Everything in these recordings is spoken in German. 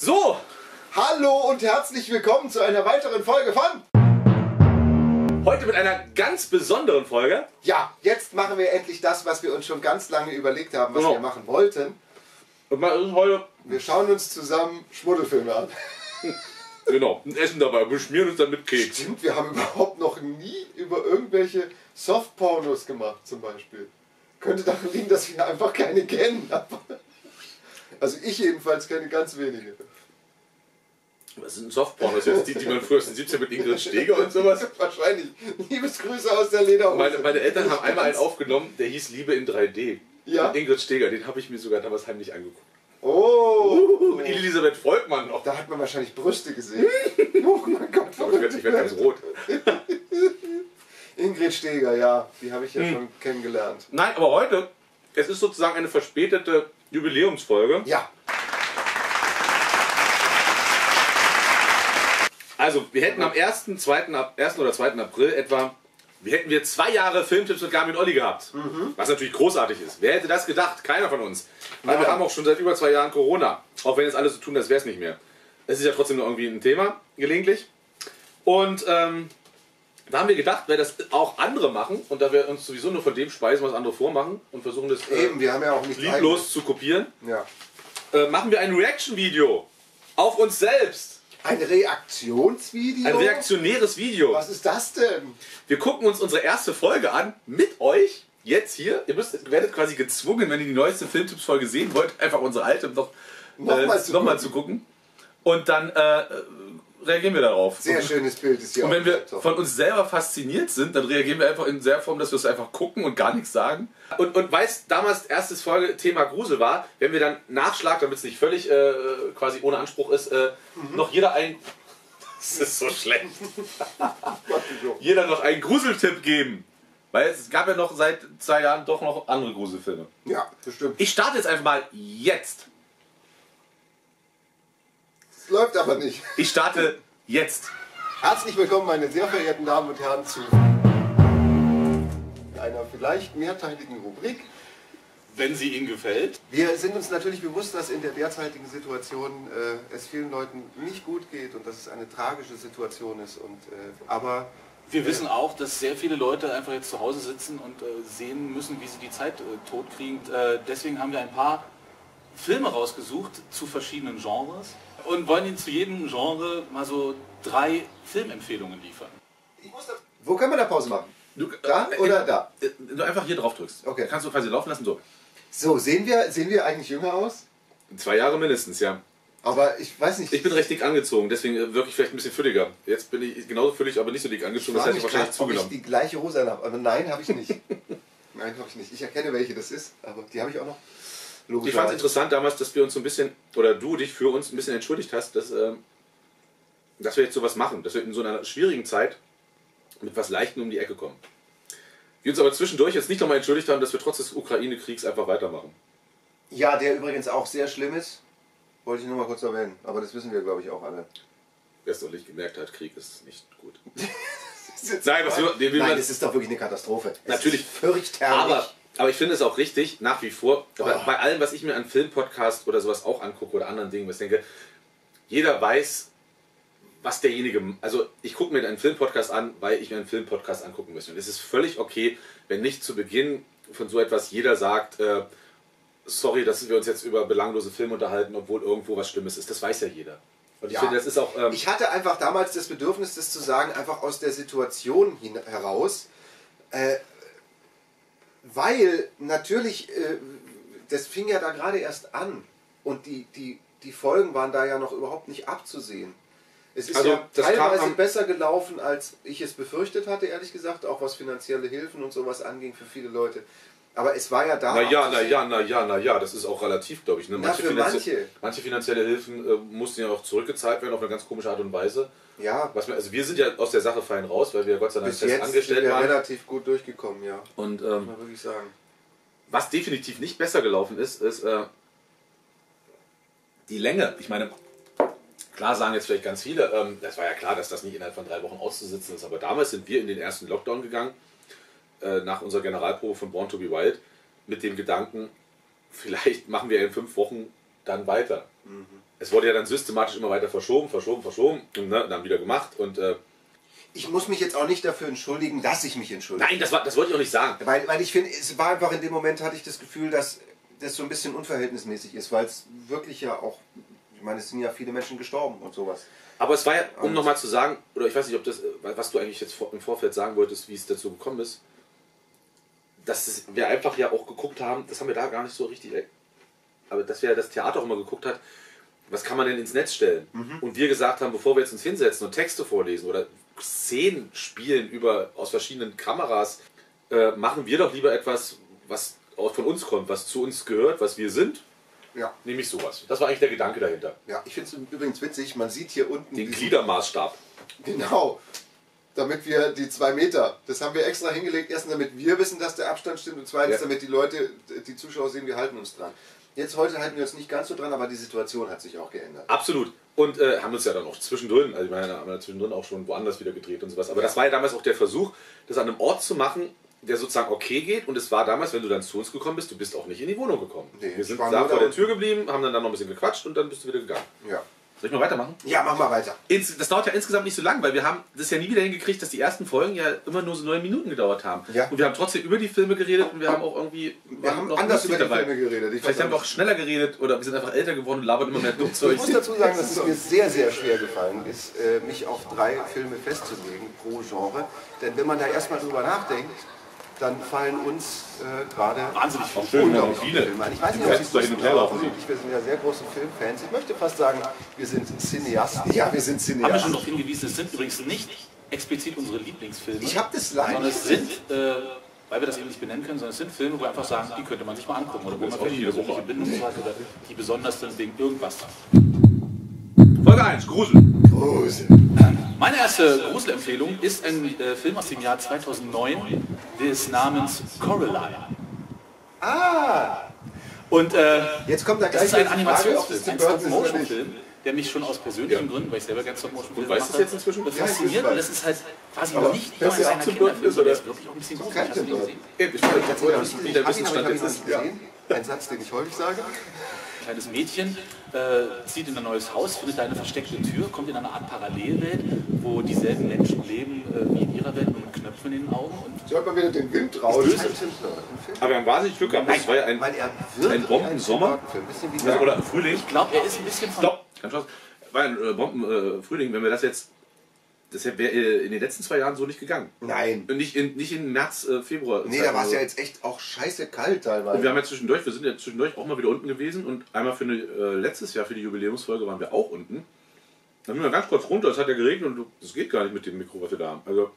So, Hallo und herzlich willkommen zu einer weiteren Folge von. heute mit einer ganz besonderen Folge. Ja, jetzt machen wir endlich das, was wir uns schon ganz lange überlegt haben, was Genau. wir machen wollten. Und mal ist heute, Wir schauen uns zusammen Schmuddelfilme an. genau, ein Essen dabei, beschmieren uns dann mit Keks. Stimmt, wir haben überhaupt noch nie über irgendwelche Softpornos gemacht, zum Beispiel. Könnte daran liegen, dass wir einfach keine kennen. Also ich jedenfalls kenne ganz wenige. Was sind Softpornos jetzt? Die, die man früher aus den 17 mit Ingrid Steger und sowas? Wahrscheinlich. Liebesgrüße aus der Lederhose. Meine, meine Eltern haben einmal einen aufgenommen, der hieß Liebe in 3D. Ja. Mit Ingrid Steger, den habe ich mir sogar damals heimlich angeguckt. Oh, Mit Elisabeth Volkmann noch. da hat man wahrscheinlich Brüste gesehen. Oh mein Gott, ich werde ich werd ganz rot. Ingrid Steger, ja, die habe ich Hm. ja schon kennengelernt. Nein, aber heute, es ist sozusagen eine verspätete Jubiläumsfolge. Ja, Also, wir hätten am 1., 2., Ab- 1. oder 2. April etwa, wir hätten wir zwei Jahre Filmtipps mit Garmin Olli gehabt. Was natürlich großartig ist. Wer hätte das gedacht? Keiner von uns. Weil wir Nein. haben auch schon seit über zwei Jahren Corona. Auch wenn jetzt alle so tun, als wäre es nicht mehr. Es ist ja trotzdem noch irgendwie ein Thema, gelegentlich. Und ähm, da haben wir gedacht, weil das auch andere machen und da wir uns sowieso nur von dem speisen, was andere vormachen und versuchen das äh, eben, wir haben ja auch nicht lieblos zu kopieren, Ja. äh, machen wir ein Reaction-Video auf uns selbst. Ein Reaktionsvideo? Ein reaktionäres Video. Was ist das denn? Wir gucken uns unsere erste Folge an mit euch. Jetzt hier. Ihr müsst, werdet quasi gezwungen, wenn ihr die neueste Filmtipps-Folge sehen wollt, einfach unsere alte noch, Nochmal äh, zu noch gucken. zu gucken. Und dann äh, reagieren wir darauf. Sehr und, schönes Bild ist hier und wenn wir von uns selber fasziniert sind, dann reagieren wir einfach in der Form, dass wir es einfach gucken und gar nichts sagen. Und, und weil es damals erstes Folge Thema Grusel war, wenn wir dann Nachschlag, damit es nicht völlig äh, quasi ohne Anspruch ist, äh, Mhm. noch jeder ein. Das ist so schlecht. jeder noch einen Gruseltipp geben. Weil es gab ja noch seit zwei Jahren doch noch andere Gruselfilme. Ja, bestimmt. Ich starte jetzt einfach mal jetzt. Läuft aber nicht. Ich starte jetzt. Herzlich willkommen, meine sehr verehrten Damen und Herren, zu einer vielleicht mehrteiligen Rubrik. Wenn sie Ihnen gefällt. Wir sind uns natürlich bewusst, dass in der derzeitigen Situation äh, es vielen Leuten nicht gut geht und dass es eine tragische Situation ist. Und, äh, aber Wir wissen auch, dass sehr viele Leute einfach jetzt zu Hause sitzen und äh, sehen müssen, wie sie die Zeit äh, totkriegen. Äh, deswegen haben wir ein paar Filme rausgesucht zu verschiedenen Genres und wollen Ihnen zu jedem Genre mal so drei Filmempfehlungen liefern. wo können wir da Pause machen? Du, Da oder da? Äh, Du einfach hier drauf drückst. Okay. Kannst du quasi laufen lassen, so. So, sehen wir, sehen wir eigentlich jünger aus? Zwei Jahre mindestens, ja. Aber ich weiß nicht. Ich bin recht dick angezogen, deswegen äh, wirklich vielleicht ein bisschen fülliger. Jetzt bin ich genauso füllig, aber nicht so dick angezogen, das hätte ich wahrscheinlich grad, ob ich zugenommen. die gleiche Hose anhabe. Aber nein, habe ich nicht. nein, habe ich nicht. Ich erkenne, welche das ist, aber die habe ich auch noch. Ich fand es interessant damals, dass wir uns so ein bisschen, oder du dich für uns ein bisschen entschuldigt hast, dass, ähm, dass wir jetzt sowas machen, dass wir in so einer schwierigen Zeit mit was Leichtem um die Ecke kommen. Wir uns aber zwischendurch jetzt nicht nochmal entschuldigt haben, dass wir trotz des Ukraine-Kriegs einfach weitermachen. Ja, der übrigens auch sehr schlimm ist. Wollte ich nur mal kurz erwähnen. Aber das wissen wir, glaube ich, auch alle. Wer es noch nicht gemerkt hat, Krieg ist nicht gut. Nein, was wir, den will Nein, es ist doch wirklich eine Katastrophe. Es Natürlich. Ist fürchterlich. Aber, aber ich finde es auch richtig, nach wie vor, bei, Oh. bei allem, was ich mir an Filmpodcast oder sowas auch angucke oder anderen Dingen, was ich denke, jeder weiß, was derjenige, also ich gucke mir einen Filmpodcast an, weil ich mir einen Filmpodcast angucken möchte. Und es ist völlig okay, wenn nicht zu Beginn von so etwas jeder sagt, äh, sorry, dass wir uns jetzt über belanglose Filme unterhalten, obwohl irgendwo was Schlimmes ist. Das weiß ja jeder. Und ich Ja. finde, das ist auch... Ähm, Ich hatte einfach damals das Bedürfnis, das zu sagen, einfach aus der Situation heraus. Äh, weil natürlich, äh, das fing ja da gerade erst an. Und die, die, die Folgen waren da ja noch überhaupt nicht abzusehen. Es ist Also, ja teilweise besser gelaufen, als ich es befürchtet hatte, ehrlich gesagt, auch was finanzielle Hilfen und sowas anging für viele Leute. Aber es war ja da. Na ja, na ja, na ja, na ja, das ist auch relativ, glaube ich. Ne? Ja, für finanzie- manche. manche finanzielle Hilfen äh, mussten ja auch zurückgezahlt werden auf eine ganz komische Art und Weise. Ja, Was wir, also wir sind ja aus der Sache fein raus, weil wir Gott sei Dank bis fest jetzt sind angestellt wir waren. relativ gut durchgekommen, ja. Und Muss ähm, man wirklich sagen. was definitiv nicht besser gelaufen ist, ist äh, die Länge. Ich meine, klar sagen jetzt vielleicht ganz viele, ähm, das war ja klar, dass das nicht innerhalb von drei Wochen auszusitzen ist, aber damals sind wir in den ersten Lockdown gegangen, äh, nach unserer Generalprobe von Born to be Wild, mit dem Gedanken, vielleicht machen wir in fünf Wochen dann weiter. Es wurde ja dann systematisch immer weiter verschoben, verschoben, verschoben und ne, dann wieder gemacht. Und äh, Ich muss mich jetzt auch nicht dafür entschuldigen, dass ich mich entschuldige. nein, das, war, das wollte ich auch nicht sagen. Weil, weil ich finde, es war einfach in dem Moment, hatte ich das Gefühl, dass das so ein bisschen unverhältnismäßig ist, weil es wirklich ja auch, ich meine, es sind ja viele Menschen gestorben und sowas. Aber es war ja, um nochmal zu sagen, oder ich weiß nicht, ob das, was du eigentlich jetzt im Vorfeld sagen wolltest, wie es dazu gekommen ist, dass wir einfach ja auch geguckt haben, das haben wir da gar nicht so richtig, aber dass wir das Theater auch immer geguckt hat, was kann man denn ins Netz stellen? Und wir gesagt haben, bevor wir jetzt uns hinsetzen und Texte vorlesen oder Szenen spielen über, aus verschiedenen Kameras, äh, machen wir doch lieber etwas, was auch von uns kommt, was zu uns gehört, was wir sind, Ja, nämlich sowas. Das war eigentlich der Gedanke dahinter. ja ich finde es übrigens witzig, man sieht hier unten Den Gliedermaßstab. Genau. Damit wir die zwei Meter, das haben wir extra hingelegt. Erstens, damit wir wissen, dass der Abstand stimmt. Und zweitens, Ja. damit die Leute, die Zuschauer sehen, wir halten uns dran. Jetzt heute halten wir uns nicht ganz so dran, aber die Situation hat sich auch geändert. Absolut. Und äh, haben uns ja dann auch zwischendrin, also ich meine, haben wir zwischendrin auch schon woanders wieder gedreht und sowas. Aber das war ja damals auch der Versuch, das an einem Ort zu machen, der sozusagen okay geht. Und es war damals, wenn du dann zu uns gekommen bist, du bist auch nicht in die Wohnung gekommen. Nee, wir sind da vor der. Tür geblieben, haben dann, dann noch ein bisschen gequatscht und dann bist du wieder gegangen. Ja. Soll ich mal weitermachen? Ja, mach mal weiter. Ins, das dauert ja insgesamt nicht so lang, weil wir haben das ja nie wieder hingekriegt, dass die ersten Folgen ja immer nur so neun Minuten gedauert haben. Ja. Und wir haben trotzdem über die Filme geredet und wir haben auch irgendwie. Wir haben anders über die Filme geredet. Ich Vielleicht haben wir auch schneller geredet oder wir sind einfach älter geworden und labern immer mehr Ich Dummzeug. muss dazu sagen, dass es mir sehr, sehr schwer gefallen ist, äh, mich auf drei Filme festzulegen pro Genre. Denn wenn man da erstmal drüber nachdenkt, dann fallen uns äh, gerade Wahnsinnig viel. Schön, unglaublich viele. viele Filme ein. Ich weiß nicht, ob Sie hin und her laufen. Wir sind ja sehr große Filmfans. Ich möchte fast sagen, wir sind Cineasten. Ja, wir sind Haben wir schon Cineasten. darauf hingewiesen, es sind übrigens nicht explizit unsere Lieblingsfilme. Ich habe das sondern leider. es sind, äh, weil wir das eben nicht benennen können, sondern es sind Filme, wo wir einfach sagen, die könnte man sich mal angucken. Oder wo man vielleicht jede eine persönliche. Bindung hat oder die besonders wegen irgendwas. Folge 1, Grusel. Meine erste Gruselempfehlung ist ein äh, Film aus dem Jahr 2009 des Namens Coraline. Ah, Und äh, jetzt kommt da das gleich ist ein Animationsfilm, es ein. Stop-Motion-Film, der mich schon aus persönlichen Ja. Gründen, weil ich selber weißt du es jetzt inzwischen? äh, fasziniert. Und das ist halt quasi Aber nicht das nur ein reiner Kinderfilm, sondern ist wirklich auch ein bisschen gruselig. Hast du den gesehen? Ich Ich jetzt ist. gesehen. Ein Satz, den ich häufig sage. Ein kleines Mädchen äh, zieht in ein neues Haus, findet da eine versteckte Tür, kommt in eine Art Parallelwelt, wo dieselben Menschen leben äh, wie in ihrer Welt, nur mit Knöpfen in den Augen. Und Hört mal wieder den Wind Ist raus. Aber wir haben wahnsinnig Glück gehabt. Das war ja ein, Ein Bombensommer? Also, oder Frühling. ich glaube, er ist ein bisschen von... Stopp! Ganz kurz. War ein äh, Bomben äh, Frühling. Wenn wir das jetzt. Das wäre äh, in den letzten zwei Jahren so nicht gegangen. Nein. Nicht in, nicht in März, äh, Februar. Nee, da war es ja jetzt echt auch scheiße kalt teilweise. Und wir haben ja zwischendurch, wir sind ja zwischendurch auch mal wieder unten gewesen und einmal für eine, äh, letztes Jahr für die Jubiläumsfolge waren wir auch unten. Dann sind wir ganz kurz runter, es hat ja geregnet und es geht gar nicht mit dem Mikro, was wir da haben. Also,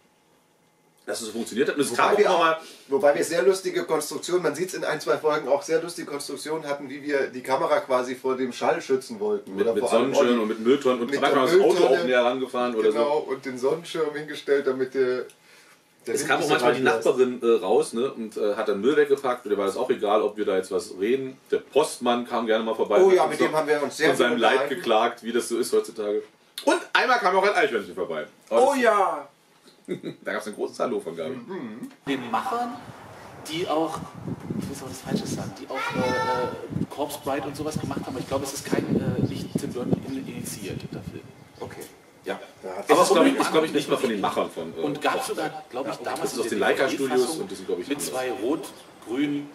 dass es so funktioniert hat. Es Wobei wir, auch, wobei wir sehr lustige Konstruktionen, man sieht es in ein, zwei Folgen, auch sehr lustige Konstruktionen hatten, wie wir die Kamera quasi vor dem Schall schützen wollten. Mit, Oder mit Sonnenschirm und mit Mülltonnen und mit manchmal das Auto auch näher rangefahren oder so. Genau, und den Sonnenschirm hingestellt, damit der. der Es kam auch manchmal die. Nachbarin äh, raus ne, und äh, hat dann Müll weggepackt. Und der war das auch egal, ob wir da jetzt was reden. Der Postmann kam gerne mal vorbei. Oh und ja, hat mit dem haben wir uns sehr von seinem Leid geklagt, wie das so ist heutzutage. Und einmal kam auch ein Eichhörnchen vorbei. Aber Oh ja! Da gab es ein großes Hallo von Gabi. den Machern, die auch, ich will jetzt auch das Falsches sagen, die auch äh, äh, Corpse Bride und sowas gemacht haben. Aber ich glaube, es ist kein äh, nicht Tim Burton in- initiierter Film. Okay. Ja. Da hat Aber es ist, glaube ich, ist, glaub ich, nicht mal von den Machern von. äh, Und gab es sogar, glaube ich, damals das ist aus den Leica DVD-Fassung Studios und das sind, glaube ich, mit andere. zwei rot-grün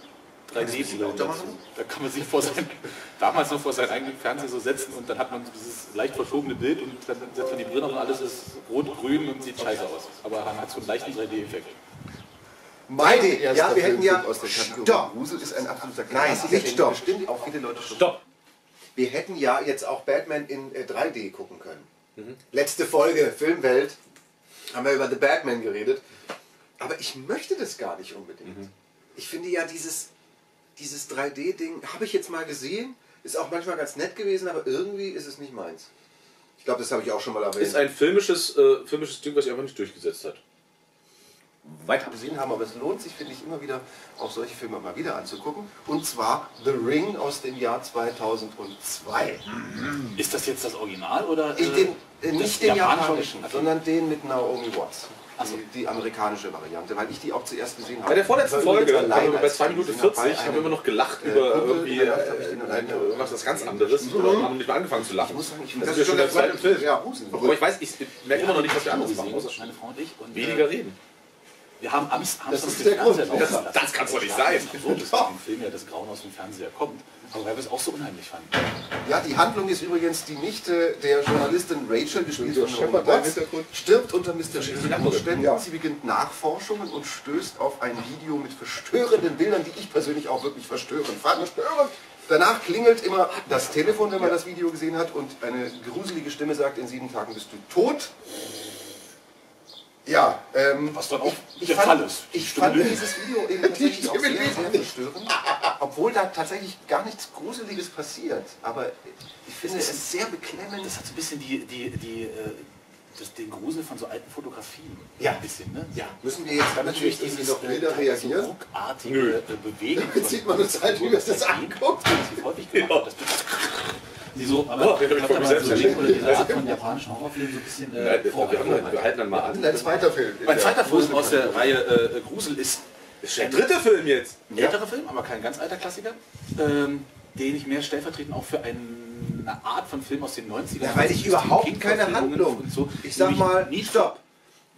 3D lauter dazu. machen? Da kann man sich vor sein, damals noch vor seinen eigenen Fernseher so setzen und dann hat man dieses leicht verschobene Bild und dann setzt man die Brille auf und alles ist rot-grün und sieht scheiße aus. Aber man hat so einen leichten 3D-Effekt. Mein Mein erster ja, wir hätten ja. Stopp! Grusel ist ein absoluter Nein, Klassiker, nicht den stopp. bestimmt auch viele Leute schon Stopp! Wir hätten ja jetzt auch Batman in äh, 3D gucken können. Letzte Folge, Filmwelt, haben wir über The Batman geredet. Aber ich möchte das gar nicht unbedingt. Ich finde ja dieses, dieses 3D-Ding, habe ich jetzt mal gesehen, ist auch manchmal ganz nett gewesen, aber irgendwie ist es nicht meins. Ich glaube, das habe ich auch schon mal erwähnt. Ist ein filmisches, äh, filmisches Ding, was sich einfach nicht durchgesetzt hat. Weiter. gesehen haben, aber es lohnt sich, finde ich, immer wieder auch solche Filme mal wieder anzugucken. Und zwar The Ring aus dem Jahr 2002. Ist das jetzt das Original oder In den, äh, nicht den japanische japanischen, Original? sondern den mit Naomi Watts. Die, die amerikanische Variante, weil ich die auch zuerst gesehen habe. Bei der vorletzten Folge, wir bei als 2 Minuten gesehen haben, 40, bei haben wir immer noch gelacht äh, über irgendwie äh, äh, was ganz anderes. Wir haben nicht mal angefangen zu lachen. Ich muss sagen, ich Das das ist schon der zweite Film. Ja. Aber ich weiß, ich merke immer noch nicht, was wir anders machen. meine Frau und ich. Und, weniger äh, reden. Wir haben abends, abends Das ist der Grund. Das- das kann's doch nicht sein. So, dass den Film ja das Grauen aus dem Fernseher kommt. Aber weil wir es auch so unheimlich fanden. Ja, die Handlung ist übrigens die Nichte der Journalistin Rachel, gespielt von Shepard Watts, stirbt unter mysteriösen Nachbarin. Umständen. Ja. Sie beginnt Nachforschungen und stößt auf ein Video mit verstörenden Bildern, die ich persönlich auch wirklich verstörend fand. Danach klingelt immer das Telefon, wenn man das Video gesehen hat und eine gruselige Stimme sagt, in sieben Tagen bist du tot. Ja, ähm, Was dann auch ich der fand, Fall ist. Ich Stimme fand dieses Video eben tatsächlich auch sehr, sehr verstörend, obwohl da tatsächlich gar nichts Gruseliges passiert. Aber ich finde es sehr beklemmend. Das hat so ein bisschen die, die, die, äh, das, den Grusel von so alten Fotografien. Ja. Ein bisschen, ne? Ja, müssen wir jetzt Dann natürlich irgendwie noch Bilder reagieren? So ruckartige Nö. äh, Bewegung. Jetzt sieht man uns halt, wie wir das angucken. Das häufig gemacht. Ja. Das die so, aber Oh, hab ich mir mal selbst so Link oder erlebt. diese Art von japanischen Horrorfilmen so ein bisschen Nein, äh, wir, vorbereitet. haben, wir halten dann mal an. Ein zweiter Film. Mein zweiter Film aus der Reihe äh, Grusel ist der dritte Film jetzt. ein älterer Film, aber kein ganz alter Klassiker, ähm, den ich mehr stellvertretend auch für eine Art von Film aus den 90ern Ja, weil ich überhaupt keine Handlung. und so, Ich sag mal, Need stopp.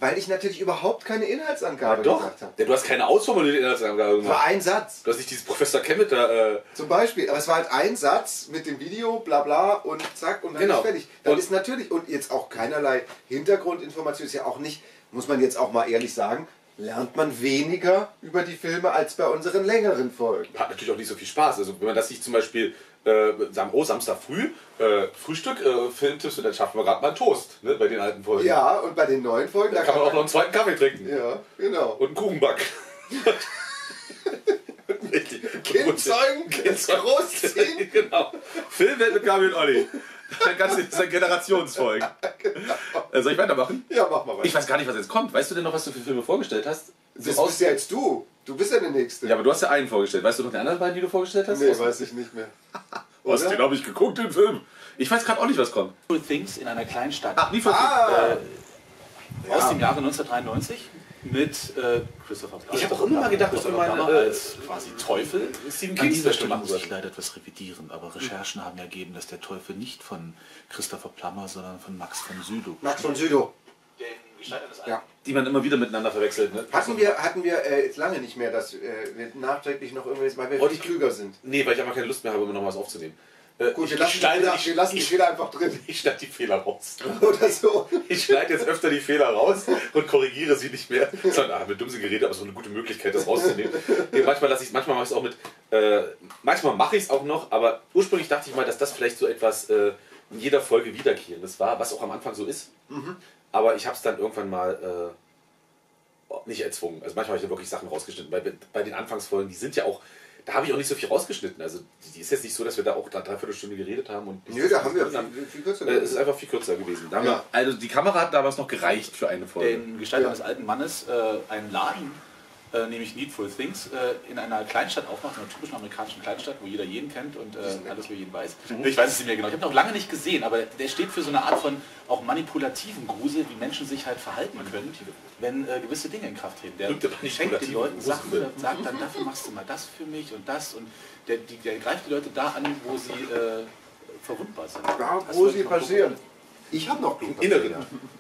Weil ich natürlich überhaupt keine Inhaltsangabe Doch, gesagt habe. Ja, du hast keine ausformulierte Inhaltsangabe War gemacht. ein Satz. Du hast nicht dieses Professor Kemet da. Äh, Zum Beispiel, aber es war halt ein Satz mit dem Video, bla bla und zack und dann Genau. ist fertig. Dann Und- ist natürlich, und jetzt auch keinerlei Hintergrundinformation, ist ja auch nicht, muss man jetzt auch mal ehrlich sagen, lernt man weniger über die Filme als bei unseren längeren Folgen. hat natürlich auch nicht so viel Spaß. Also wenn man das sich zum Beispiel äh, oh, Samstag früh, äh, Frühstück, äh, Filmtipps und dann schaffen wir gerade mal einen Toast, ne, bei den alten Folgen. Ja, und bei den neuen Folgen, Da kann man auch noch einen zweiten Kaffee trinken. Ja, genau. Und einen Kuchen backen. Richtig. Kind zeugen, Kind großziehen. genau. Filmwelt mit Gabi und Olli. Das ganze das sind Generationsfolgen. Äh, soll ich weitermachen? Ja, mach mal weiter. Ich weiß gar nicht, was jetzt kommt. Weißt du denn noch, was du für Filme vorgestellt hast? So das bist ja jetzt du. Du bist ja der Nächste. ja, aber du hast ja einen vorgestellt. Weißt du noch die anderen beiden, die du vorgestellt hast? nee, Aus- weiß ich nicht mehr. Was, den habe ich geguckt, den Film. Ich weiß gerade auch nicht, was kommt. Cool Things in einer kleinen Stadt. Ah, nie Ah, Aus dem Jahre 1993 mit äh, Christopher Plummer. Ich hab auch immer mal gedacht, mal, Plummer äh, als quasi Teufel. Stephen An King dieser Special Stelle muss ich leider etwas revidieren, aber Recherchen haben ergeben, dass der Teufel nicht von Christopher Plummer, sondern von Max von Sydow. Max von Südow. Ja. Die man immer wieder miteinander verwechselt. Ne? Hatten wir, hatten wir äh, jetzt lange nicht mehr, dass äh, wir nachträglich noch irgendwas, weil wir Wollte wirklich klüger sind. Nee, weil ich einfach keine Lust mehr habe, immer noch was aufzunehmen. Äh, Gut, wir ich lassen, die schneide, Fehler, ich, wir lassen die ich, Fehler einfach drin. ich schneide die Fehler raus. Oder so. Ich schneide jetzt öfter die Fehler raus und korrigiere sie nicht mehr. Sondern, ah, mit dumm Gerede, aber so eine gute Möglichkeit, das rauszunehmen. Nee, manchmal lasse ich manchmal mache ich es auch mit. Äh, manchmal mache ich es auch noch, aber ursprünglich dachte ich mal, dass das vielleicht so etwas äh, in jeder Folge wiederkehrendes war, was auch am Anfang so ist. Aber ich habe es dann irgendwann mal äh, nicht erzwungen. Also manchmal habe ich da wirklich Sachen rausgeschnitten. Bei, bei den Anfangsfolgen, die sind ja auch. Da habe ich auch nicht so viel rausgeschnitten. Also die, die ist jetzt nicht so, dass wir da auch da dreiviertel Stunde geredet haben. Und Nö, da haben wir Dann- viel, viel kürzer. äh, es ist einfach viel kürzer gewesen. Da haben Ja. wir, also die Kamera hat damals noch gereicht für eine Folge. Den Gestalter Ja. eines alten Mannes äh, einen Laden, äh, nämlich Needful Things, äh, in einer Kleinstadt aufmacht, einer typischen amerikanischen Kleinstadt, wo jeder jeden kennt und äh, alles über jeden weiß. Ich weiß es nicht mehr genau. Ich habe ihn auch lange nicht gesehen, aber der steht für so eine Art von auch manipulativen Grusel, wie Menschen sich halt verhalten können, wenn äh, gewisse Dinge in Kraft treten. Der schenkt den Leuten Sachen, der sagt dann, dafür machst du mal das für mich und das und der, die, der greift die Leute da an, wo sie äh, verwundbar sind. Das wo sie passieren. Ich habe noch Klug. Inneren.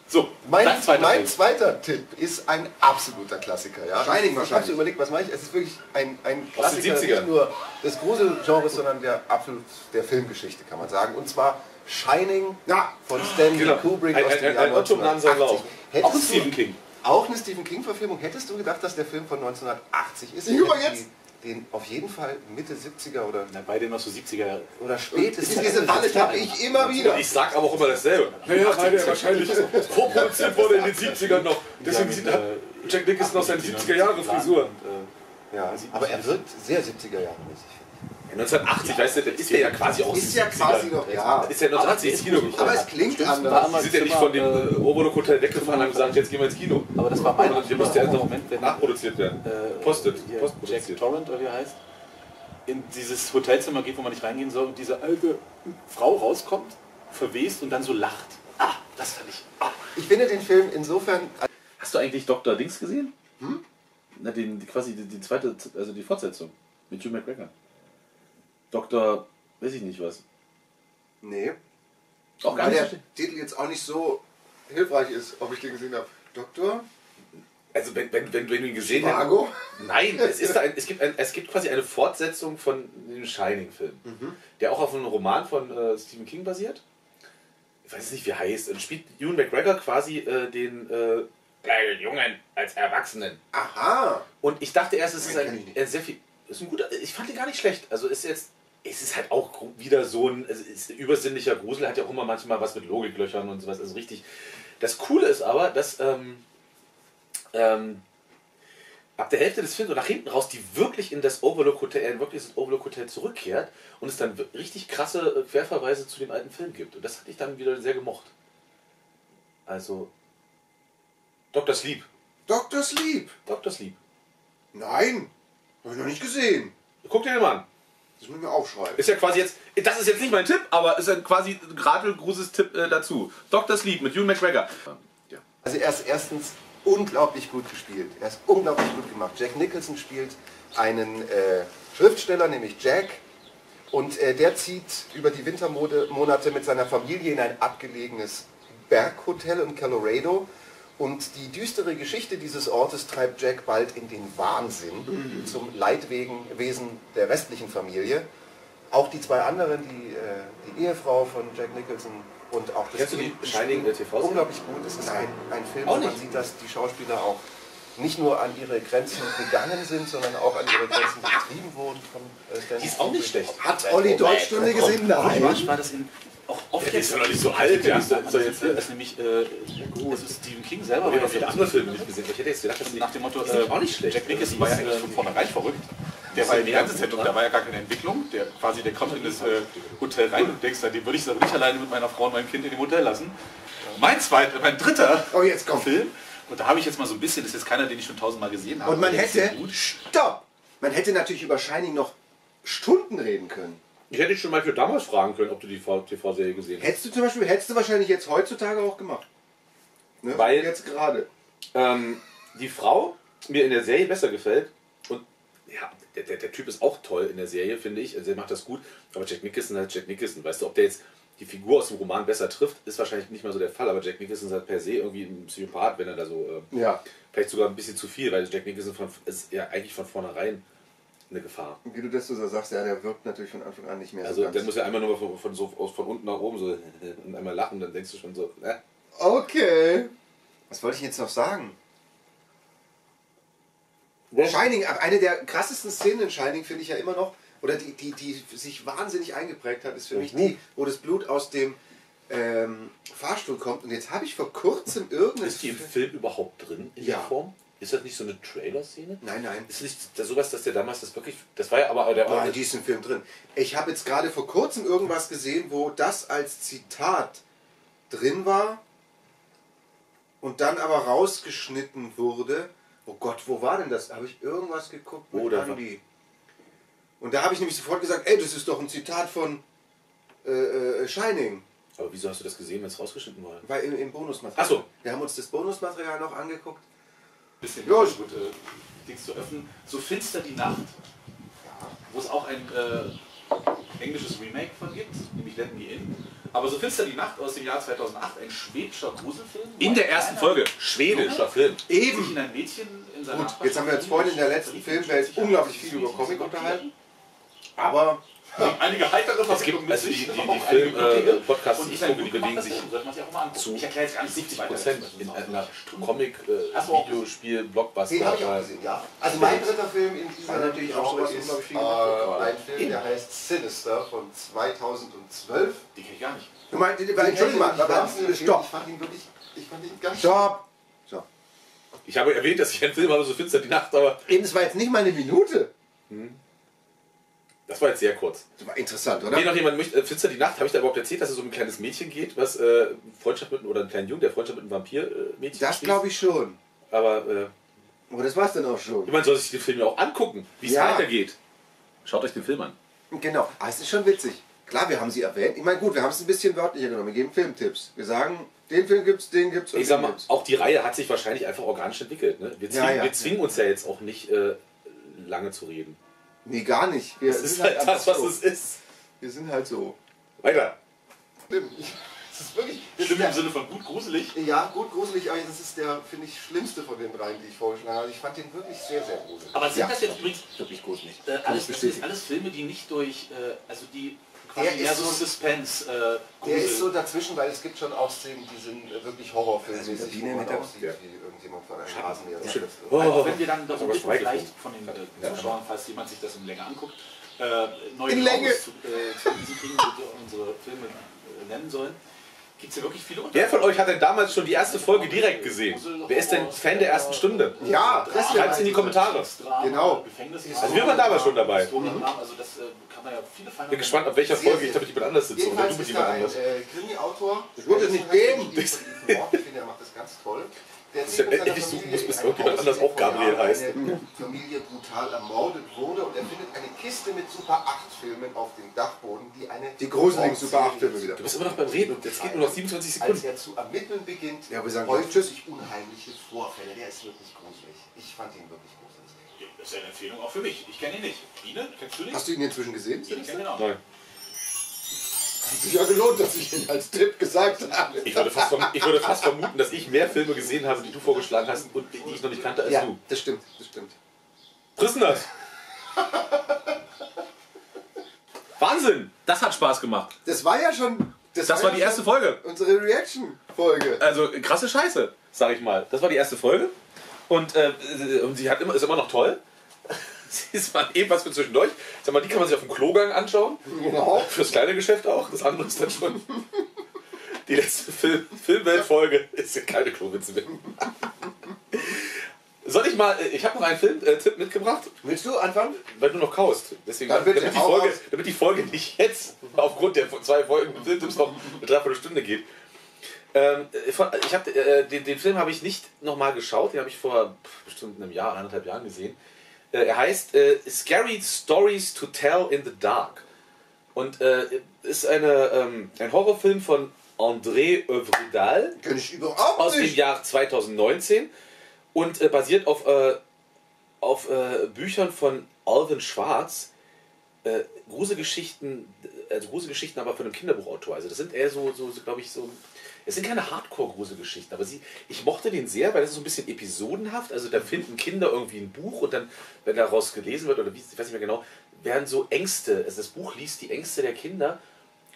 So, Mein, zweiter mein zweiter Tipp ist ein absoluter Klassiker. Ja? Shining ich habe so überlegt, was mache ich? Es ist wirklich ein, ein Klassiker, 70ern. nicht nur des Gruselgenres, sondern der absolut der Filmgeschichte, kann man sagen. Und zwar Shining Ja. von Stanley Genau. Kubrick Ein- aus dem ein- Jahr ein Otto nahm seinen 1980. Lauf. Hättest Auch Stephen King. Auch eine Stephen King-Verfilmung. Hättest du gedacht, dass der Film von 1980 ist? Hätte jetzt. Den auf jeden Fall Mitte 70er oder, Na, beide noch so 70er oder spätestens. Diese, diese Falle tappe ich immer wieder. Ich sag aber auch immer dasselbe. Naja, weil der wahrscheinlich vorproduziert wurde in den 70ern noch. Deswegen sieht hat Jack Nicholson noch seine 70er Jahre Frisur. Ja, aber er wirkt sehr 70er Jahre mäßig. 1980, weißt du, dann ist der ja quasi auch Ist ja quasi noch, ja. Ist ja 1980 ins Kino gekommen. Aber es klingt anders. Die sind ja nicht von dem äh, Overlook Hotel weggefahren und haben gesagt, jetzt gehen wir ins Kino. Aber das war mein Und der musste ja absoluter noch nachproduziert werden. äh, Postet, hier Jack. Torrent oder wie er heißt, in dieses Hotelzimmer geht, wo man nicht reingehen soll und diese alte Frau rauskommt, verwest und dann so lacht. Ah, das fand ich. Ah. Ich finde den Film insofern Hast du eigentlich Dr. Dings gesehen? Hm? Na, den, die, quasi die, die zweite, also die Fortsetzung mit Hugh McGregor. Dr. weiß ich nicht was. Nee. Auch gar Weil nicht. der. Titel jetzt auch nicht so. Hilfreich ist, ob ich den gesehen habe. Doktor? Also wenn, wenn, wenn, wenn du ihn gesehen hast. Chicago? Nein, es, ist ein, es, gibt ein, es gibt quasi eine Fortsetzung von dem Shining-Film, der auch auf einem Roman von äh, Stephen King basiert. Ich weiß nicht, wie er heißt. Und spielt Ewan McGregor quasi äh, den äh, kleinen Jungen als Erwachsenen. Aha! Und ich dachte erst, es ist ein, ein sehr viel. Ist ein guter. Ich fand ihn gar nicht schlecht. Also ist jetzt. Es ist halt auch wieder so ein übersinnlicher Grusel, hat ja auch immer manchmal was mit Logiklöchern und sowas. Also richtig. Das Coole ist aber, dass ähm, ähm, ab der Hälfte des Films und nach hinten raus, die wirklich in das Overlook Hotel, äh, wirklich ins Overlook Hotel zurückkehrt und es dann richtig krasse Querverweise zu dem alten Film gibt. Und das hatte ich dann wieder sehr gemocht. Also Dr. Sleep. Dr. Sleep! Dr. Sleep. Nein! Habe ich noch nicht gesehen. Guck dir den mal an. Das muss ich mir aufschreiben. Ist ja quasi jetzt, das ist jetzt nicht mein Tipp, aber ist ein quasi gerade Gruses Tipp äh, dazu. Dr. Sleep mit Ewan McGregor. Ja. Also er ist erstens unglaublich gut gespielt. Er ist unglaublich gut gemacht. Jack Nicholson spielt einen äh, Schriftsteller, nämlich Jack. Und äh, der zieht über die Wintermonate mit seiner Familie in ein abgelegenes Berghotel in Colorado. Und die düstere Geschichte dieses Ortes treibt Jack bald in den Wahnsinn zum Leidwesen der restlichen Familie. Auch die zwei anderen, die, äh, die Ehefrau von Jack Nicholson und auch das Kind, Shining? Unglaublich gut. Es ist ein, ein Film, wo man sieht, dass die Schauspieler auch nicht nur an ihre Grenzen gegangen sind, sondern auch an ihre Grenzen getrieben wurden von äh, Stanley Die ist auch nicht schlecht. Hat Olli Deutschstunde gesehen? Nein. war das in, auch oft Ja, die ist doch noch nicht so alt, ja. Ist ist jetzt, Das ist nämlich, äh, das ist Stephen King selber. Aber ich war habe viele das andere Filme nicht gesehen. Ich hätte jetzt gedacht, dass nach dem Motto, äh, auch nicht schlecht. Jack Nicholson war ja eigentlich von vornherein verrückt. Der war ja die ganze Zeit, und da war ja gar keine Entwicklung. Der quasi, der kommt in das äh, Hotel rein und denkst, den würde ich, würde ich alleine mit meiner Frau und meinem Kind in dem Hotel lassen. Mein zweiter, mein dritter Oh, jetzt kommt. Film. Und da habe ich jetzt mal so ein bisschen, das ist jetzt keiner, den ich schon tausendmal gesehen habe. Und man hätte, gut. stopp! Man hätte natürlich über Shining noch Stunden reden können. Ich hätte dich schon mal für damals fragen können, ob du die TV-Serie gesehen hast. Hättest du zum Beispiel, hättest du wahrscheinlich jetzt heutzutage auch gemacht. Ne? Weil- jetzt gerade. Ähm, die Frau mir in der Serie besser gefällt und ja, der, der, der Typ ist auch toll in der Serie, finde ich. Also er macht das gut. Aber Jack Nicholson halt Jack Nicholson. Weißt du, ob der jetzt die Figur aus dem Roman besser trifft, ist wahrscheinlich nicht mal so der Fall. Aber Jack Nicholson ist halt per se irgendwie ein Psychopath, wenn er da so äh, Ja. vielleicht sogar ein bisschen zu viel, weil Jack Nicholson von, ist ja eigentlich von vornherein eine Gefahr. Wie du das so sagst, ja, der wirkt natürlich von Anfang an nicht mehr Also so der muss ja einmal nur von, von, so, von unten nach oben so und einmal lachen, dann denkst du schon so, äh, Okay. Was wollte ich jetzt noch sagen? Shining, eine der krassesten Szenen in Shining finde ich ja immer noch, oder die, die, die sich wahnsinnig eingeprägt hat, ist für mich die, wo das Blut aus dem ähm, Fahrstuhl kommt. Und jetzt habe ich vor kurzem irgendeinen ist die im Film überhaupt drin in Ja. der Form? Ist das nicht so eine Trailer-Szene? Nein, nein. Ist nicht das sowas, dass der damals das wirklich. Das war ja aber der war Nein, die ist im Film drin. Ich habe jetzt gerade vor kurzem irgendwas gesehen, wo das als Zitat drin war und dann aber rausgeschnitten wurde. Oh Gott, wo war denn das? Habe ich irgendwas geguckt mit Wo da war- Andy? Und da habe ich nämlich sofort gesagt, ey, das ist doch ein Zitat von äh, äh, Shining. Aber wieso hast du das gesehen, wenn es rausgeschnitten war? Weil im, im Bonusmaterial. Ach so. Wir haben uns das Bonusmaterial noch angeguckt. Bisschen gut, äh, Dings zu öffnen. So finster die Nacht, wo es auch ein äh, englisches Remake von gibt, nämlich Let Me In. Aber so finster die Nacht aus dem Jahr 2008, ein schwedischer Gruselfilm. In der ersten Folge. Schwedischer Film. Sich in ein Mädchen in seiner Gut, jetzt haben wir uns vorhin in der letzten Filmwelt unglaublich viel über Comic unterhalten. Aber einige heitere Es gibt also die, die, die Film-Podcasts, die ich gucke, die bewegen sich zu Ich erkläre jetzt gar nicht 70 weiter. Prozent in einer Comic, äh, Videospiel, Blockbuster. Den habe ich auch äh, gesehen, ja. Also mein dritter Film in dieser Weil natürlich auch sowas ist viel äh, ein Film, der heißt Sinister von 2012. Die kenne ich gar nicht. Du meinst, Den Entschuldigung mal, ich stopp, Ich stopp, fand ihn wirklich, ich fand ihn ganz stopp. So. Ich habe erwähnt, dass ich einen Film habe, so finster die Nacht, aber Eben, das war jetzt nicht mal eine Minute. Das war jetzt sehr kurz. Das war interessant, Wenn oder? noch jemand möchte, äh, Finster die Nacht, habe ich da überhaupt erzählt, dass es um ein kleines Mädchen geht, was äh, Freundschaft mit, oder einen kleinen Jungen, der Freundschaft mit einem Vampir-Mädchen Das glaube ich schon. Aber äh, Aber das war's dann auch schon. man soll sich den Film ja auch angucken, wie es Ja. weitergeht. Schaut euch den Film an. Genau. Ah, es ist schon witzig. Klar, wir haben sie erwähnt. Ich meine, gut, wir haben es ein bisschen wörtlicher genommen. Wir geben Filmtipps. Wir sagen, den Film gibt's, den gibt's und Ich sag den mal, gibt's. auch die Reihe hat Nee, gar nicht. Wir Das ist sind halt einfach das, was so. es ist. Wir sind halt so. Weiter. Stimmt. Ich- Das ist wirklich. Schlimm im Sinne von gut gruselig. Ja, gut gruselig, aber das ist der, finde ich, schlimmste von den dreien, die ich vorgeschlagen habe. Ich fand den wirklich sehr, sehr gruselig. Aber sind ja, das jetzt übrigens wirklich gruselig. äh, alles, das sind alles Filme, die nicht durch, äh, also die Der mehr ist so Suspense, äh, Der ist so dazwischen, weil es gibt schon auch Szenen, die sind äh, wirklich Horrorfilmmäßig, Also, wo man aussieht, Ja. wie irgendjemand von einem Rasenmäher zerstört wird. Oh, Auch wenn wir dann ist aber vielleicht von den äh, Ja. Zuschauern, falls jemand sich das in Länge anguckt, äh, neue In Länge. Zu, äh, zu diesen kriegen, die wir unsere Filme äh, nennen sollen, gibt es ja wirklich viele Wer von euch hat denn damals schon die erste Folge direkt gesehen? Wer ist denn Fan der ersten Stunde? Ja, das wäre Schreibt's in die Kommentare. Genau. Also wir waren damals schon dabei. Feinde. Bin gespannt, auf welcher Folge ich da mit jemand anders sitze oder du mit jemand anders. äh, Krimi-Autor. Nicht Ich geben. von Ethan Hawke, Ich finde, er macht das ganz toll. Der Dass von endlich suchen muss, bis irgendjemand anders auch Gabriel heißt. Familie brutal ermordet wurde und er findet eine Kiste mit Super 8 Filmen auf dem Dachboden, die eine Die gruseligen Super 8 Filme wieder. Du bist immer noch beim Reden und jetzt geht nur noch 27 Als Sekunden. er zu ermitteln beginnt, Ja, wir sagen Tschüss. sich unheimliche Vorfälle. Der ist wirklich gruselig. Ich fand ihn wirklich gruselig. Das ist eine Empfehlung auch für mich. Ich kenne ihn nicht. Biene, kennst du ihn? Hast du ihn inzwischen gesehen? Ich kenne ihn auch. Nein. Hat sich ja gelohnt, dass ich ihn als Tipp gesagt habe. Ich würde, fast verm- ich würde fast vermuten, dass ich mehr Filme gesehen habe, die du vorgeschlagen hast und die ich noch nicht kannte als Ja, du. das stimmt, das stimmt. Prisoners! Wahnsinn! Das hat Spaß gemacht. Das war ja schon. Das war ja die erste Folge. Unsere Reaction-Folge. Also krasse Scheiße, sag ich mal. Das war die erste Folge. Und, äh, und sie hat immer, ist immer noch toll. Sie ist mal eben was für zwischendurch. Sag mal, die kann man sich auf dem Klogang anschauen. Genau. Fürs kleine Geschäft auch. Das andere ist dann schon. Die letzte Film Filmweltfolge ist ja keine Klowitze mehr. Soll ich mal, äh, ich habe noch einen Filmtipp mitgebracht, Willst du anfangen? weil du noch kaust. Deswegen, Dann bitte, damit, die Folge, damit die Folge nicht jetzt aufgrund der zwei Folgen Filmtipps noch eine Dreiviertelstunde geht. Ähm, äh, ich hab, äh, den, den Film habe ich nicht nochmal geschaut, den habe ich vor bestimmt einem Jahr, eineinhalb Jahren gesehen. Äh, er heißt äh, Scary Stories to Tell in the Dark. Und äh, ist eine, ähm, ein Horrorfilm von André Övredal Kenn ich überhaupt aus dem nicht. Jahr 2019 und äh, basiert auf, äh, auf äh, Büchern von Alvin Schwarz. Äh, Gruselgeschichten, also Gruselgeschichten, aber von einem Kinderbuchautor. Also das sind eher so, so, so glaube ich, so. Es sind keine Hardcore-Gruselgeschichten, aber sie, ich mochte den sehr, weil das ist so ein bisschen episodenhaft. Also da finden Kinder irgendwie ein Buch und dann, wenn daraus gelesen wird, oder wie, ich weiß nicht mehr genau, werden so Ängste, also das Buch liest die Ängste der Kinder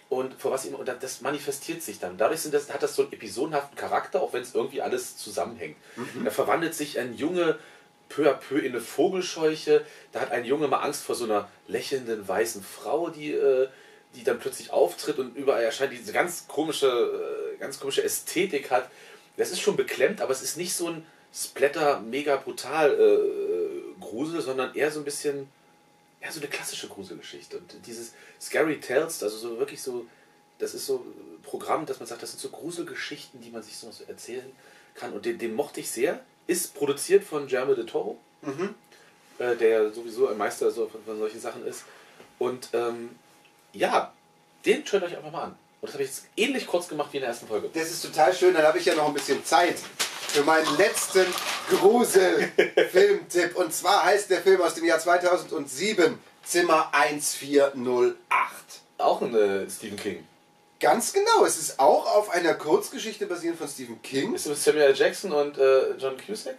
und vor was immer, und das manifestiert sich dann. Dadurch das, hat das so einen episodenhaften Charakter, auch wenn es irgendwie alles zusammenhängt. Da verwandelt sich ein Junge peu à peu in eine Vogelscheuche. Da hat ein Junge mal Angst vor so einer lächelnden weißen Frau, die, äh, die dann plötzlich auftritt und überall erscheint, die diese ganz komische, äh, ganz komische Ästhetik hat. Das ist schon beklemmt, aber es ist nicht so ein Splatter, mega brutal äh, Grusel, sondern eher so ein bisschen ja, so eine klassische Gruselgeschichte. Und dieses Scary Tales, also so wirklich so, das ist so ein Programm, dass man sagt, das sind so Gruselgeschichten, die man sich so so erzählen kann. Und den, den mochte ich sehr. Ist produziert von Guillermo de Toro, äh, der ja sowieso ein Meister so von, von solchen Sachen ist. Und ähm, ja, den schaut euch einfach mal an. Und das habe ich jetzt ähnlich kurz gemacht wie in der ersten Folge. Das ist total schön, dann habe ich ja noch ein bisschen Zeit für meinen letzten Grusel-Filmtipp. Und zwar heißt der Film aus dem Jahr 2007 Zimmer 1408. Auch ein äh, Stephen King. Ganz genau, es ist auch auf einer Kurzgeschichte basierend von Stephen King. Ist es Samuel. Jackson und äh, John Cusack?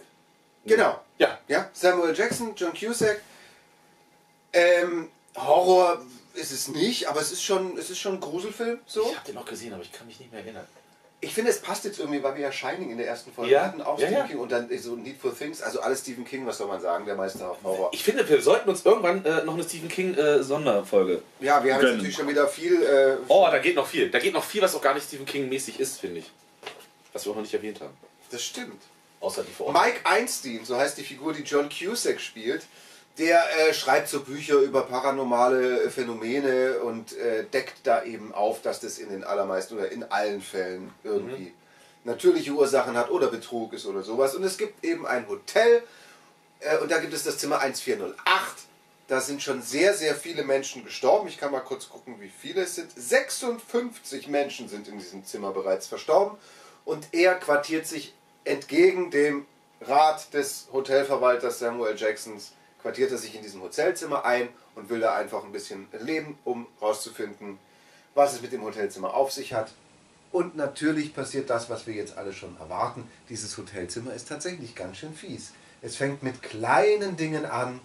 Genau. Ja. Ja, Samuel Jackson, John Cusack. Ähm, Horror ist es nicht, aber es ist schon, es ist schon ein Gruselfilm. So. Ich habe den auch gesehen, aber ich kann mich nicht mehr erinnern. Ich finde, es passt jetzt irgendwie, weil wir ja Shining in der ersten Folge Ja, hatten, auch ja, Stephen ja. King und dann so Needful Things, also alles Stephen King, was soll man sagen, der Meister auf Horror. Ich finde, wir sollten uns irgendwann äh, noch eine Stephen King äh, Sonderfolge. Ja, wir haben jetzt natürlich schon wieder viel. Äh, Oh, da geht noch viel. Da geht noch viel, was auch gar nicht Stephen King mäßig ist, finde ich. Was wir auch noch nicht erwähnt haben. das stimmt. Außer die Verordnung. Mike Einstein, so heißt die Figur, die John Cusack spielt, der äh, schreibt so Bücher über paranormale Phänomene und äh, deckt da eben auf, dass das in den allermeisten oder in allen Fällen irgendwie natürliche Ursachen hat oder Betrug ist oder sowas. Und es gibt eben ein Hotel äh, und da gibt es das Zimmer 1408 Da sind schon sehr, sehr viele Menschen gestorben. Ich kann mal kurz gucken, wie viele es sind. 56 Menschen sind in diesem Zimmer bereits verstorben. Und er quartiert sich entgegen dem Rat des Hotelverwalters Samuel Jacksons, quartiert er sich in diesem Hotelzimmer ein und will da einfach ein bisschen leben, um rauszufinden, was es mit dem Hotelzimmer auf sich hat. Und natürlich passiert das, was wir jetzt alle schon erwarten. Dieses Hotelzimmer ist tatsächlich ganz schön fies. Es fängt mit kleinen Dingen an,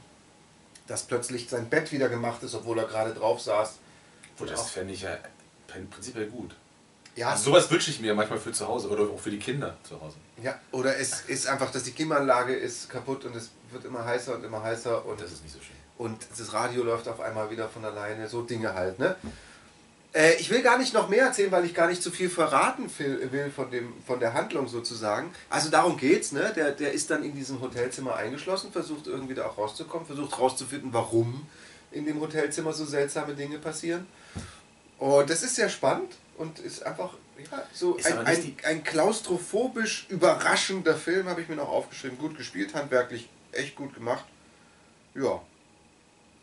dass plötzlich sein Bett wieder gemacht ist, obwohl er gerade drauf saß. Oh, das fände ich ja prinzipiell gut. Ja, Also sowas wünsche ich mir manchmal für zu Hause oder auch für die Kinder zu Hause. ja, oder es ist einfach, dass die Klimaanlage ist kaputt und es wird immer heißer und immer heißer und, Das ist nicht so schön. und das Radio läuft auf einmal wieder von alleine. So Dinge halt, ne? Äh, ich will gar nicht noch mehr erzählen, weil ich gar nicht zu viel verraten will will von, dem, von der Handlung sozusagen. Also darum geht's, ne? Der, der ist dann in diesem Hotelzimmer eingeschlossen, versucht irgendwie da auch rauszukommen, versucht rauszufinden, warum in dem Hotelzimmer so seltsame Dinge passieren. Und das ist sehr spannend und ist einfach ja, so Ist ein, ein, ein klaustrophobisch überraschender Film, habe ich mir noch aufgeschrieben. Gut gespielt, handwerklich echt gut gemacht. Ja.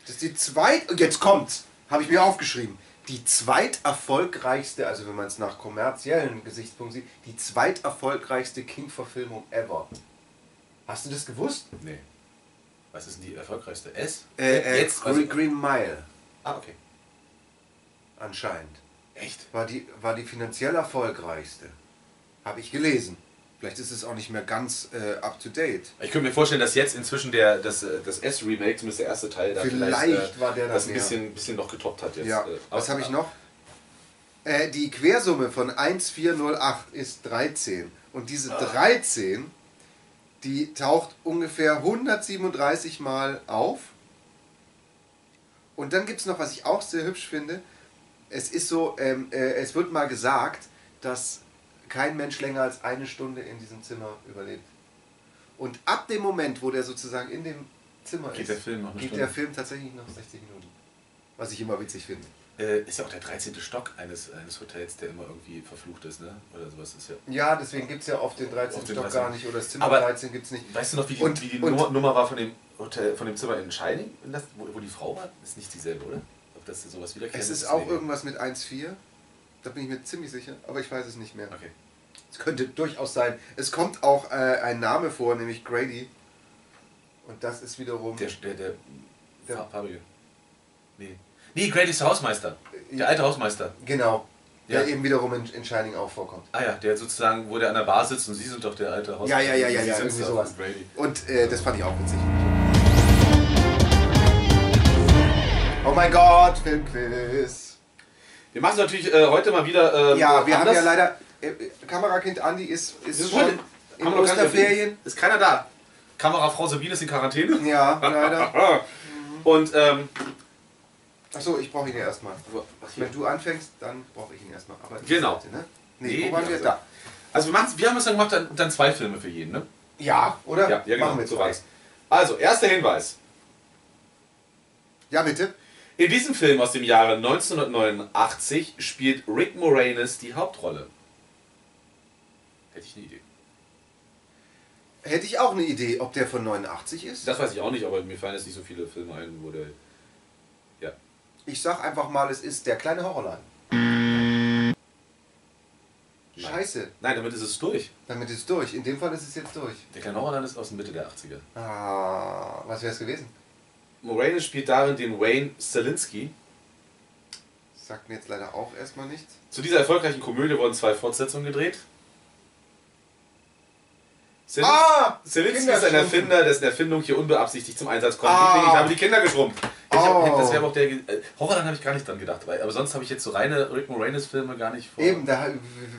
Das ist die zweit... und Jetzt kommt's! Habe ich mir aufgeschrieben. Die zweiterfolgreichste, also wenn man es nach kommerziellen Gesichtspunkten sieht, die zweiterfolgreichste King-Verfilmung ever. Hast du das gewusst? Nee. Was ist denn die erfolgreichste? S? Äh, äh, Jetzt? Green, Also, Green Mile, ah, okay. anscheinend. Echt? War die, war die finanziell erfolgreichste. Habe ich gelesen. Vielleicht ist es auch nicht mehr ganz äh, up to date. Ich könnte mir vorstellen, dass jetzt inzwischen der, das, äh, das S-Remake, zumindest der erste Teil, da Vielleicht äh, war der das ein bisschen, bisschen noch getoppt hat jetzt. Ja, Äh, was habe ich noch? Äh, die Quersumme von 1408 ist 13. Und diese 13, die taucht ungefähr 137 Mal auf. Und dann gibt es noch, was ich auch sehr hübsch finde. Es ist so, ähm, äh, es wird mal gesagt, dass kein Mensch länger als eine Stunde in diesem Zimmer überlebt. Und ab dem Moment, wo der sozusagen in dem Zimmer Geht ist, der Film geht Stunde? der Film tatsächlich noch 60 Minuten. Was ich immer witzig finde. Äh, ist ja auch der 13. Stock eines, eines Hotels, der immer irgendwie verflucht ist, ne? Oder sowas ist ja. Ja, deswegen gibt es ja oft den 13. Auf den Stock 13. gar nicht oder das Zimmer Aber- 13 gibt es nicht. Weißt du noch, wie die, Und- wie die Nummer, war von dem Hotel, von dem Zimmer in Shining, wo, wo die Frau war? Ist nicht dieselbe, oder? Ob das sowas wieder Es ist auch irgendwas mit 1,4. Da bin ich mir ziemlich sicher, aber ich weiß es nicht mehr. Okay. Es könnte durchaus sein. Es kommt auch äh, ein Name vor, nämlich Grady. Und das ist wiederum. Der, der, der, Der- Fa- Fabio. Nee. Nee, Grady ist der Hausmeister. Der alte Hausmeister. genau. Der Ja. eben wiederum in, in Shining auch vorkommt. Ah ja, der sozusagen, wo der an der Bar sitzt und Sie sind doch der alte Ja, Hausmeister. ja, ja, ja, Sie ja, sind irgendwie sowas. Grady. Und äh, das fand ich auch witzig. Oh mein Gott, Filmquiz. Wir machen es natürlich äh, heute mal wieder. Ähm, Ja, wir anders. haben ja leider. Äh, Kamerakind Andi ist, ist ist schon heute- in Osterferien. Ist keiner da. Kamerafrau Sabine ist in Quarantäne. Ja, leider. Und ähm, Achso, ich brauche ihn ja erstmal. Wenn du anfängst, dann brauche ich ihn erstmal. Aber Genau. Seite, ne? Nee, Nee, wo waren wir andere. da? also wir, wir haben es dann gemacht, dann, dann zwei Filme für jeden, ne? Ja, oder? Ja, ja genau. Machen wir so. Also, erster Hinweis. Ja, bitte. In diesem Film aus dem Jahre 1989 spielt Rick Moranis die Hauptrolle. Hätte ich eine Idee. Hätte ich auch eine Idee, ob der von 89 ist. Das weiß ich auch nicht, aber mir fallen jetzt nicht so viele Filme ein, wo der. Ja. Ich sag einfach mal, es ist der kleine Horrorladen. Scheiße, Nein, damit ist es durch. damit ist es durch. In dem Fall ist es jetzt durch. Der kleine Horrorland ist aus der Mitte der 80er. Ah, was wäre es gewesen? Moranis spielt darin den Wayne Selinsky. Sagt mir jetzt leider auch erstmal nichts. Zu dieser erfolgreichen Komödie wurden zwei Fortsetzungen gedreht. Selin Ah! Selinsky ist ein. Erfinder, dessen Erfindung hier unbeabsichtigt zum Einsatz kommt. Ah. Übrigens haben die Kinder geschrumpft. Ich hab, Oh. Das wäre auch der. Äh, Horrorland habe ich gar nicht dran gedacht, weil, aber sonst habe ich jetzt so reine Rick Moranis-Filme gar nicht vor. Eben, da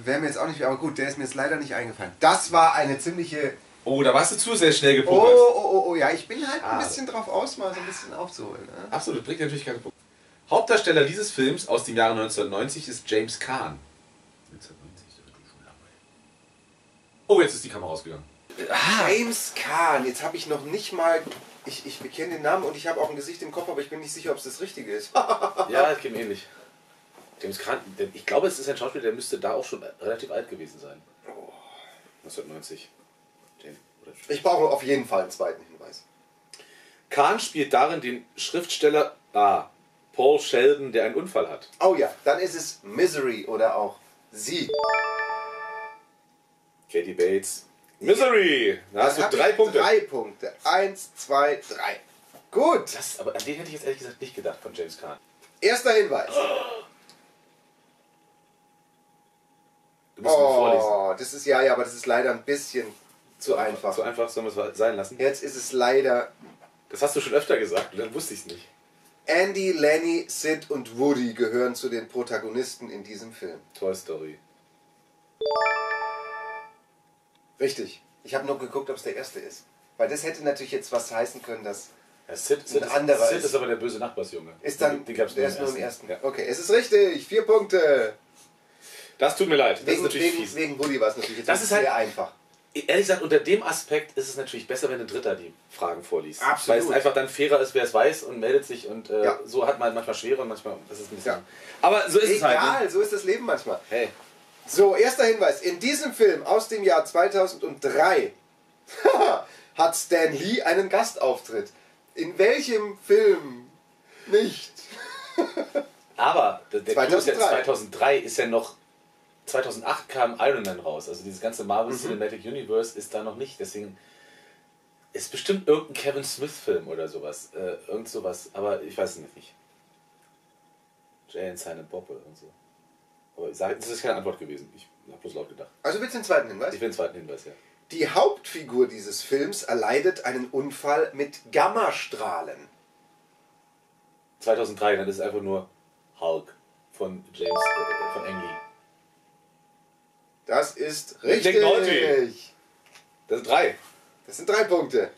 wäre mir jetzt auch nicht, aber gut, der ist mir jetzt leider nicht eingefallen. Das war eine ziemliche. Oh, da warst du zu sehr schnell Oh, gepokert. oh, oh, oh, ja, ich bin halt ein Schade. bisschen drauf aus, mal so ein bisschen aufzuholen. Ne? Absolut, bringt natürlich keine Punkte. Hauptdarsteller dieses Films aus dem Jahre 1990 ist James Caan. 1990, das wird schon lange. Oh, jetzt ist die Kamera ausgegangen. James Caan, jetzt habe ich noch nicht mal. Ich, ich kenne den Namen und ich habe auch ein Gesicht im Kopf, aber ich bin nicht sicher, ob es das Richtige ist. Ja, es geht mir ähnlich. James Caan, ich glaube, es ist ein Schauspieler, der müsste da auch schon relativ alt gewesen sein. 1990. Oder Ich brauche auf jeden Fall einen zweiten Hinweis. Kahn spielt darin den Schriftsteller ah, Paul Sheldon, der einen Unfall hat. Oh ja, dann ist es Misery oder auch Sie. Katie Bates. Misery! Da hast du drei Punkte. Drei Punkte. Eins, zwei, drei. Gut. Das, aber an den hätte ich jetzt ehrlich gesagt nicht gedacht von James Kahn. Erster Hinweis. Du musst mir vorlesen. Oh, das ist ja, ja, aber das ist leider ein bisschen zu einfach. So einfach sollen wir es sein lassen. Jetzt ist es leider Das hast du schon öfter gesagt und dann wusste ich es nicht. Andy, Lenny, Sid und Woody gehören zu den Protagonisten in diesem Film. Toy Story. Richtig. Ich habe nur geguckt, ob es der erste ist. Weil das hätte natürlich jetzt was heißen können, dass. Ja, Sid, Sid, Ein ist, anderer Sid ist- ist aber der böse Nachbarsjunge. Ist dann. Den gab's der ist nur im ersten. Ja. Okay, es ist richtig. Vier Punkte. Das tut mir leid. Das ist Wegen, natürlich wegen, fies. wegen Woody war es natürlich jetzt Das ist halt- sehr einfach. Ehrlich gesagt, unter dem Aspekt ist es natürlich besser, wenn ein Dritter die Fragen vorliest. Absolut. Weil es einfach dann fairer ist, wer es weiß und meldet sich und äh, Ja. so hat man manchmal schwere und manchmal. Das ist ein bisschen. Ja. Aber so ist es halt. Egal, Ne? so ist das Leben manchmal. Hey. So, erster Hinweis. In diesem Film aus dem Jahr 2003 hat Stan Lee einen Gastauftritt. In welchem Film nicht? Aber der, der Clou ist ja 2003. 2003 ist ja noch. 2008 kam Iron Man raus. Also dieses ganze Marvel Mhm. Cinematic Universe ist da noch nicht. Deswegen ist bestimmt irgendein Kevin Smith-Film oder sowas. Äh, irgend sowas. Aber ich weiß es nicht. Jay and Silent Bob und so. Aber das ist keine Antwort gewesen. Ich habe bloß laut gedacht. Also willst du den zweiten Hinweis? Ich will den zweiten Hinweis, ja. Die Hauptfigur dieses Films erleidet einen Unfall mit Gammastrahlen. 2003, dann ist es einfach nur Hulk von James, äh, von Ang Lee. Das ist richtig. Das sind drei. Das sind drei Punkte.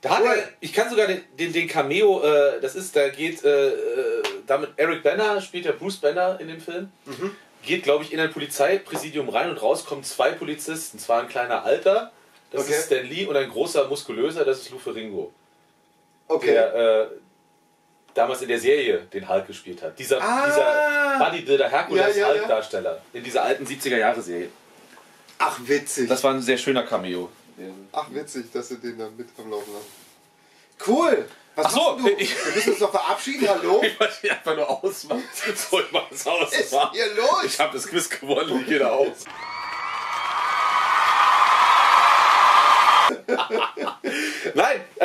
Da hat Cool. er, ich kann sogar den, den, den Cameo, äh, das ist, da geht, äh, äh, damit Eric Banner spielt ja Bruce Banner in dem Film, Mhm. geht, glaube ich, in ein Polizeipräsidium rein und raus kommen zwei Polizisten, zwar ein kleiner Alter, das Okay. ist Stan Lee, und ein großer, muskulöser, das ist Lou Ferrigno, Okay. der äh, damals in der Serie den Hulk gespielt hat. Dieser, Ah. dieser Bodybuilder Herkules ja, ja. Hulk-Darsteller in dieser alten 70er-Jahre-Serie. Ach, witzig. Das war ein sehr schöner Cameo. Ach, witzig, dass du den dann mit am Laufen hast. Cool. Was Ach so, du? ich- Wir müssen uns doch verabschieden. Hallo? Ich wollte ihn einfach nur ausmachen. So, ich mach das aus. Was ist hier los? Ich habe das Quiz gewonnen, ich gehe da aus.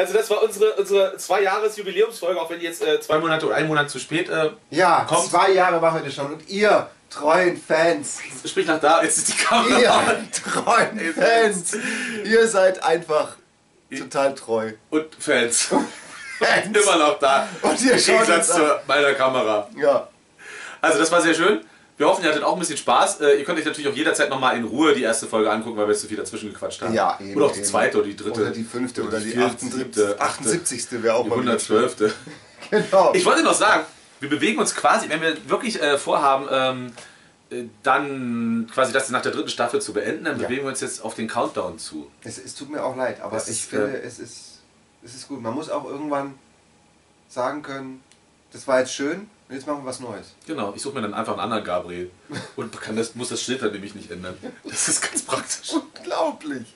Also das war unsere, unsere zwei Jahres Jubiläumsfolge, auch wenn die jetzt äh, zwei Monate oder ein Monat zu spät äh, Ja, Kommt. zwei Jahre machen wir das schon. Und ihr treuen Fans, sprich nach da, jetzt ist die Kamera. ihr treuen Fans, ihr seid einfach total treu. Und Fans. Fans. Immer noch da. Und ihr Im Gegensatz zu meiner Kamera. Ja. Also das war sehr schön. Wir hoffen, ihr hattet auch ein bisschen Spaß. Äh, ihr könnt euch natürlich auch jederzeit nochmal in Ruhe die erste Folge angucken, weil wir jetzt so viel dazwischen gequatscht haben. Ja, eben, oder auch die eben. zweite oder die dritte. Oder die fünfte oder die vierte, 78. siebte, 78. wäre auch Die mal wieder schön. 112. Genau. Ich wollte noch sagen, wir bewegen uns quasi, wenn wir wirklich äh, vorhaben, ähm, äh, dann quasi das nach der dritten Staffel zu beenden, dann Ja. bewegen wir uns jetzt auf den Countdown zu. Es, es tut mir auch leid, aber Das ich ist, finde, äh, es, ist, es ist gut. Man muss auch irgendwann sagen können, das war jetzt schön jetzt machen wir was Neues. Genau, ich suche mir dann einfach einen anderen Gabriel und kann das, muss das Schild dann nämlich nicht ändern. Das ist ganz praktisch. Unglaublich.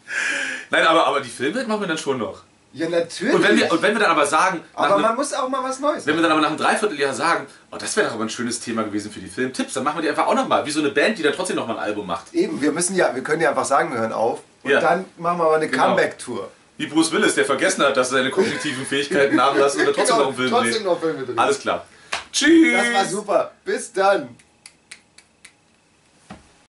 Nein, aber, aber die Filme machen wir dann schon noch. Ja, natürlich. Und wenn wir, und wenn wir dann aber sagen, aber einem- man muss auch mal was Neues Wenn wir dann aber nach einem Dreivierteljahr sagen, oh, das wäre doch aber ein schönes Thema gewesen für die Filmtipps, dann machen wir die einfach auch nochmal, wie so eine Band, die dann trotzdem nochmal ein Album macht. Eben, wir müssen ja, wir können ja einfach sagen, wir hören auf und Ja. dann machen wir mal eine Genau. Comeback-Tour. Wie Bruce Willis, der vergessen hat, dass seine kognitiven Fähigkeiten nachlassen und er trotzdem Genau, noch einen Film trotzdem dreht. Alles klar. Tschüss! Das war super. Bis dann.